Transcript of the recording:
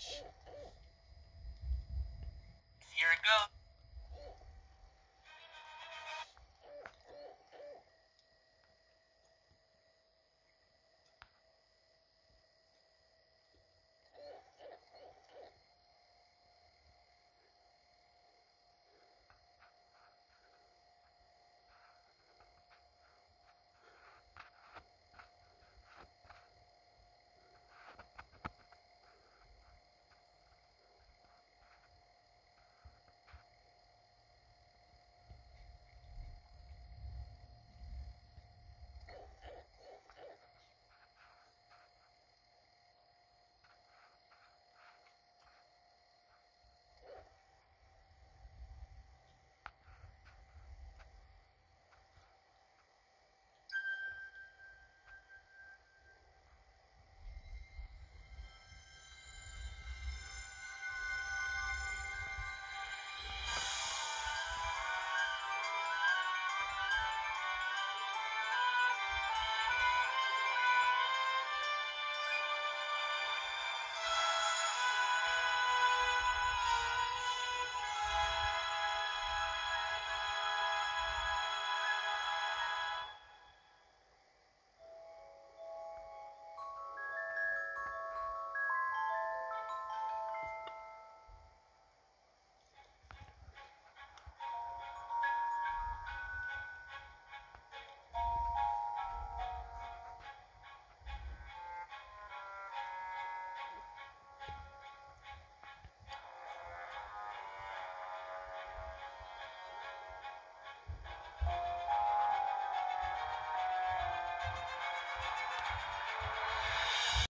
Shit.